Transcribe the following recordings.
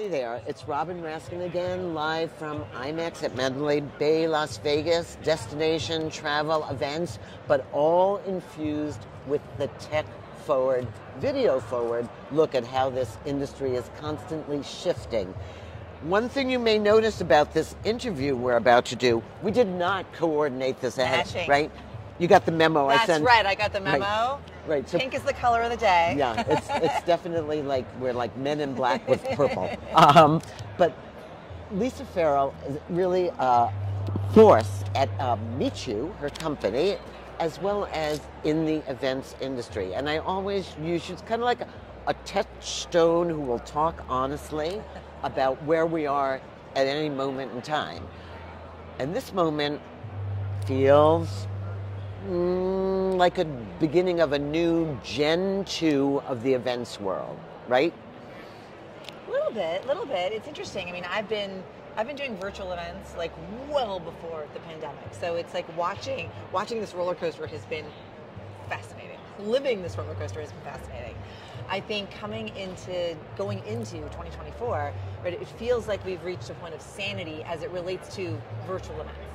Hey there, it's Robin Raskin again, live from IMEX at Mandalay Bay, Las Vegas. Destination, travel, events, but all infused with the tech forward, video forward look at how this industry is constantly shifting. One thing you may notice about this interview we're about to do, we did not coordinate this ahead, Matching. right? You got the memo I sent. That's right. I got the memo. Right. Right, so- Pink is the color of the day. Yeah, it's it's definitely like we're like men in black with purple. Um, but Lisa Farrell is really a force at uh, meetyoo, her company, as well as in the events industry. And I always use she's kind of like a, a touchstone who will talk honestly about where we are at any moment in time. And this moment feels mm, like a beginning of a new Gen 2 of the events world, right? A little bit, a little bit. It's interesting. I mean, I've been I've been doing virtual events like well before the pandemic. So it's like watching watching this roller coaster has been fascinating. Living this roller coaster has been fascinating. I think coming into going into 2024, right, it feels like we've reached a point of sanity as it relates to virtual events.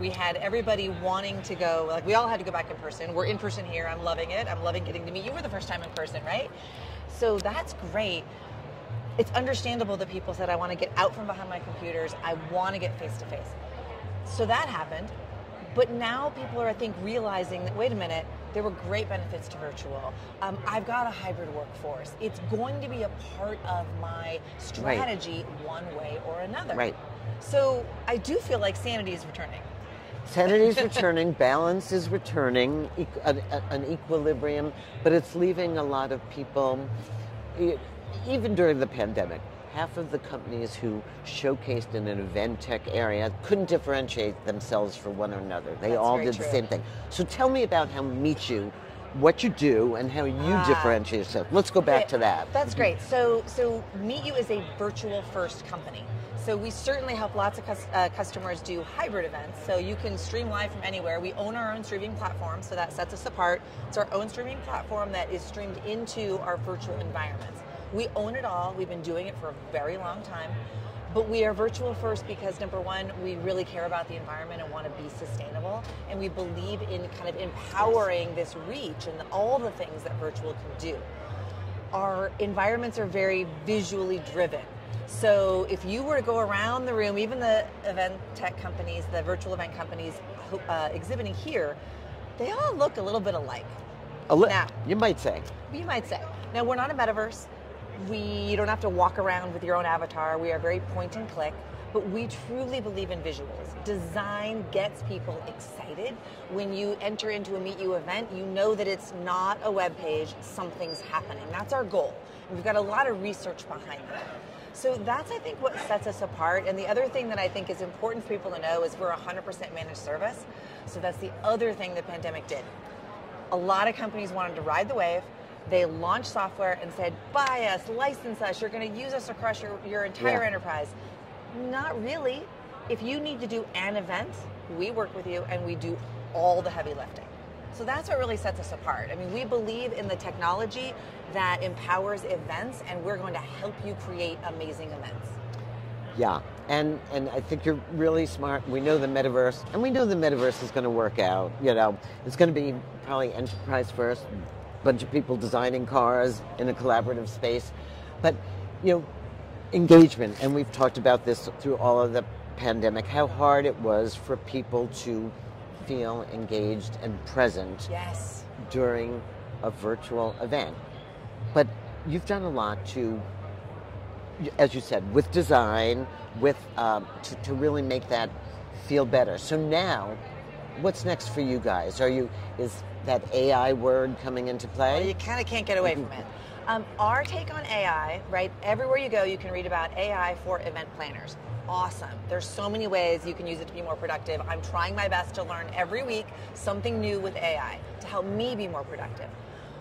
We had everybody wanting to go, like we all had to go back in person. We're in person here. I'm loving it. I'm loving getting to meet you for the first time in person, right? So that's great it's understandable that people said, I want to get out from behind my computers. I want to get face to face. So that happened. But now people are, I think, realizing that, wait a minute, there were great benefits to virtual. Um, I've got a hybrid workforce. It's going to be a part of my strategy one way or another. Right. So I do feel like sanity is returning. Sanity is returning, balance is returning, an, an equilibrium, but it's leaving a lot of people, even during the pandemic, half of the companies who showcased in an event tech area couldn't differentiate themselves from one another. They That's all did the same thing. So tell me about how meetyoo, what you do, and how you Ah. differentiate yourself. Let's go back to that. That's great. So, so meetyoo is a virtual first company. So we certainly help lots of cus- uh, customers do hybrid events. So you can stream live from anywhere. We own our own streaming platform, so that sets us apart. It's our own streaming platform that is streamed into our virtual environments. We own it all. We've been doing it for a very long time. But we are virtual first because number one, we really care about the environment and want to be sustainable. And we believe in kind of empowering this reach and all the things that virtual can do our environments are very visually driven. So if you were to go around the room, even the event tech companies, the virtual event companies uh, exhibiting here, they all look a little bit alike. A li- now- you might say. You might say. Now we're not a metaverse. We you don't have to walk around with your own avatar. We are very point and click, but we truly believe in visuals. Design gets people excited. When you enter into a meetyoo event, you know that it's not a web page, something's happening. That's our goal. And we've got a lot of research behind that. So that's I think what sets us apart. And the other thing that I think is important for people to know is we're 100% managed service. So that's the other thing the pandemic did a lot of companies wanted to ride the wave. They launched software and said, buy us, license us, you're going to use us across your, your entire Yeah. enterprise. Not really. If you need to do an event, we work with you and we do all the heavy lifting. So that's what really sets us apart. I mean, we believe in the technology that empowers events, and we're going to help you create amazing events. Yeah, and and I think you're really smart. We know the metaverse, and we know the metaverse is going to work out. You know, it's going to be probably enterprise first, bunch of people designing cars in a collaborative space, but you know, engagement. And we've talked about this through all of the pandemic. How hard it was for people to feel engaged and present Yes. during a virtual event. But you've done a lot to, as you said, with design, with um, to, to really make that feel better. So now, what's next for you guys? Are you is that AI word coming into Well, play? you kind of can't get away from it. Um, our take on AI, right? Everywhere you go, you can read about AI for event planners. Awesome. There's so many ways you can use it to be more productive. I'm trying my best to learn every week something new with AI to help me be more productive.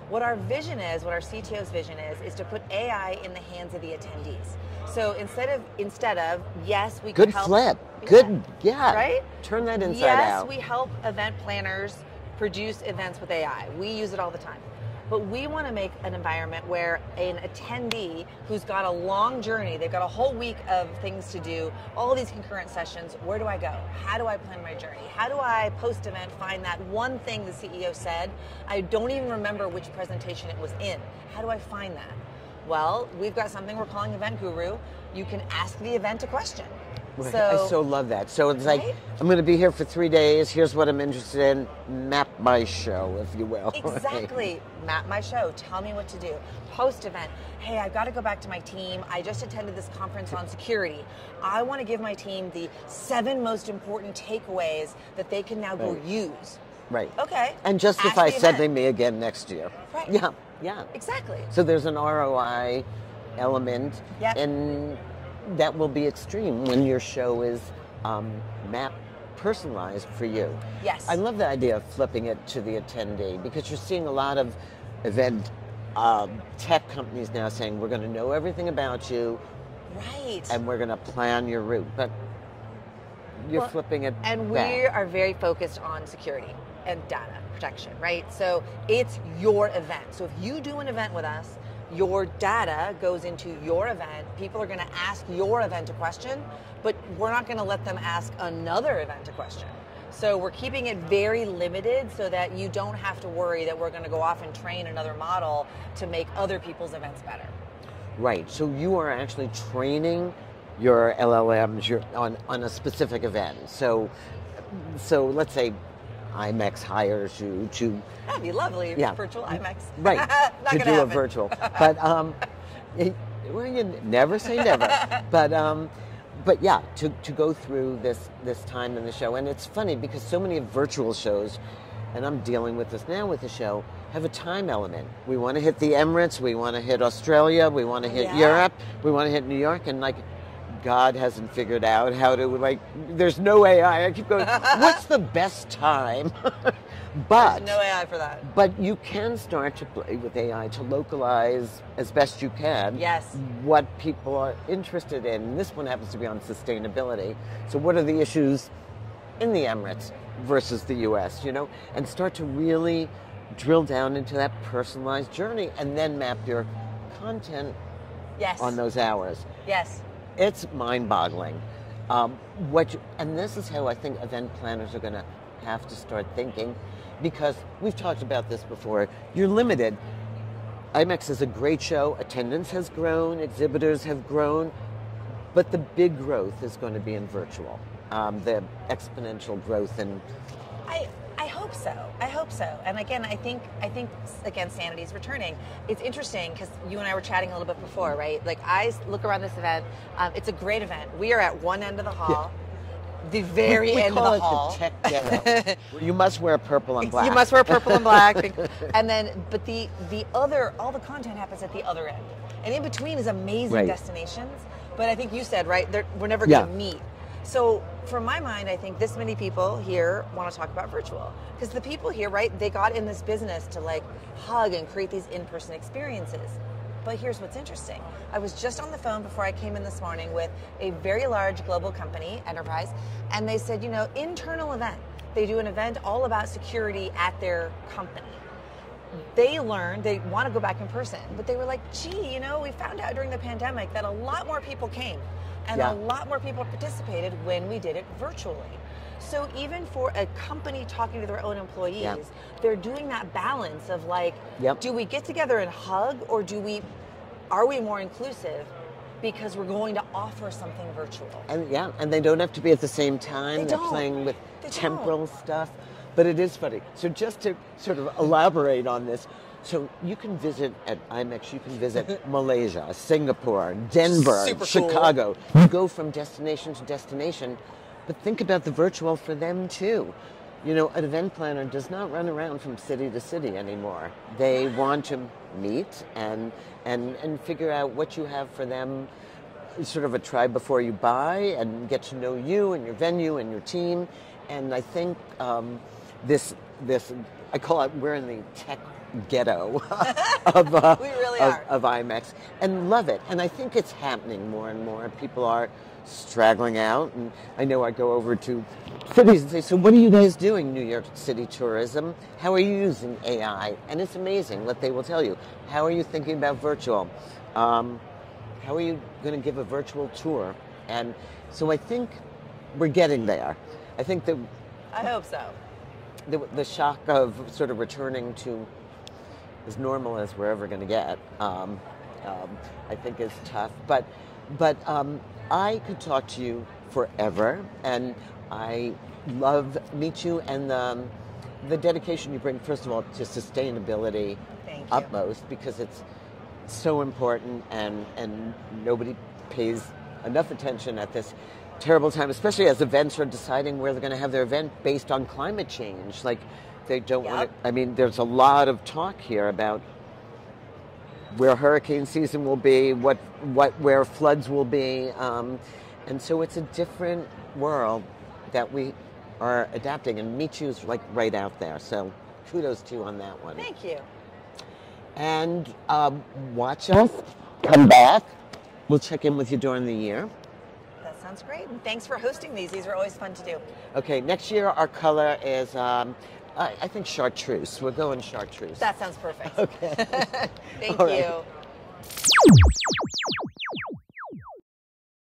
What our vision is, what our CTO's vision is, is to put AI in the hands of the attendees. So instead of instead of yes, we Good can help. flip. Yeah. Good, yeah. Right? Turn that inside yes, out. Yes, we help event planners produce events with AI. We use it all the time. But we want to make an environment where an attendee who's got a long journey, they've got a whole week of things to do, all these concurrent sessions, where do I go? How do I plan my journey? How do I post event find that one thing the CEO said? I don't even remember which presentation it was in. How do I find that? Well, we've got something we're calling Event Guru. You can ask the event a question. Right. So, I so love that. So it's like I'm going to be here for three days. Here's what I'm interested in. Map my show, if you will. Exactly. Map my show. Tell me what to do. Post event. Hey, I've got to go back to my team. I just attended this conference on security. I want to give my team the seven most important takeaways that they can now go Right. use. Right. Okay. And justify sending me again next year. Right. Yeah. Yeah. Exactly. So there's an ROI element, Yep. and that will be extreme when your show is um, map personalized for you. Yes. I love the idea of flipping it to the attendee because you're seeing a lot of event um, tech companies now saying we're going to know everything about you Right. and we're going to plan your route, but you're Well, flipping it And we are very focused on security and data protection, right? So it's your event. So if you do an event with us, your data goes into your event. People are going to ask your event a question, but we're not going to let them ask another event a question. So we're keeping it very limited so that you don't have to worry that we're going to go off and train another model to make other people's events better. Right. So you are actually training your LLMs your, on, on a specific event. So, so let's say IMEX hires you to That'd be lovely. Yeah. Virtual IMEX. right to do a virtual, but um, it, well, you never say never. but um, but yeah, to, to go through this this time in the show, and it's funny because so many virtual shows, and I'm dealing with this now with the show, have a time element. We want to hit the Emirates, we want to hit Australia, we want to hit Yeah. Europe, we want to hit New York, and like. God hasn't figured out how to like. There's no AI. I keep going. What's the best time? but There's no AI for that. but you can start to play with AI to localize as best you can Yes. what people are interested in. And this one happens to be on sustainability. So, what are the issues in the Emirates versus the US, you know? And start to really drill down into that personalized journey and then map your content Yes. on those hours. Yes. It's mind-boggling. Um, what you, and this is how I think event planners are going to have to start thinking, because we've talked about this before. You're limited. IMEX is a great show. Attendance has grown. Exhibitors have grown, but the big growth is going to be in virtual. Um, the exponential growth in I hope so. I hope so. And again, I think I think again, sanity is returning. It's interesting because you and I were chatting a little bit before, right? Like I look around this event. Um, it's a great event. We are at one end of the hall, the very we end call of the hall. the you must wear purple and black. You must wear purple and black. and then, but the the other, all the content happens at the other end, and in between is amazing Right. destinations. But I think you said right, we're never Yeah. going to meet. So, from my mind, I think this many people here want to talk about virtual because the people here, right, they got in this business to like hug and create these in-person experiences. But here's what's interesting. I was just on the phone before I came in this morning with a very large global company, enterprise, and they said, you know, internal event. They do an event all about security at their company. They learned they want to go back in person, but they were like, gee, you know, we found out during the pandemic that a lot more people came and Yeah. a lot more people participated when we did it virtually. So even for a company talking to their own employees, they're doing that balance of like, Yep. do we get together and hug or do we are we more inclusive because we're going to offer something virtual? And yeah, and they don't have to be at the same time. They They're don't. playing with They don't. temporal stuff. But it is funny. So just to sort of elaborate on this, so you can visit at IMEX, you can visit Malaysia, Singapore, Denver, Super cool. Chicago. You go from destination to destination, but think about the virtual for them too. You know, an event planner does not run around from city to city anymore. They want to meet and and and figure out what you have for them sort of a try before you buy and get to know you and your venue and your team. And I think um, this this I call it we're in the tech ghetto of uh, We really of, are. of IMEX and love it. And I think it's happening more and more. People are straggling out. And I know I go over to cities and say, So, what are you guys doing, New York City tourism? How are you using AI? And it's amazing what they will tell you. How are you thinking about virtual? Um, how are you going to give a virtual tour? And so I think we're getting there. I think that I hope so. the, the shock of sort of returning to as normal as we're ever going to get, um, um, I think is tough. But, but um, I could talk to you forever, and I love meetyoo and the, the dedication you bring, first of all, to sustainability utmost, because it's so important and, and nobody pays enough attention at this terrible time, especially as events are deciding where they're going to have their event based on climate change. Like they don't want to, I mean, there's a lot of talk here about where hurricane season will be, what, what, where floods will be. Um, and so it's a different world that we are adapting and meetyoo's like right out there. So kudos to you on that one Thank you. and um, watch us. Come back. We'll check in with you during the year. That sounds great. And thanks for hosting these. These are always fun to do. Okay, next year our color is, um, I, I think chartreuse. We're going chartreuse. That sounds perfect. okay. Thank All you. right.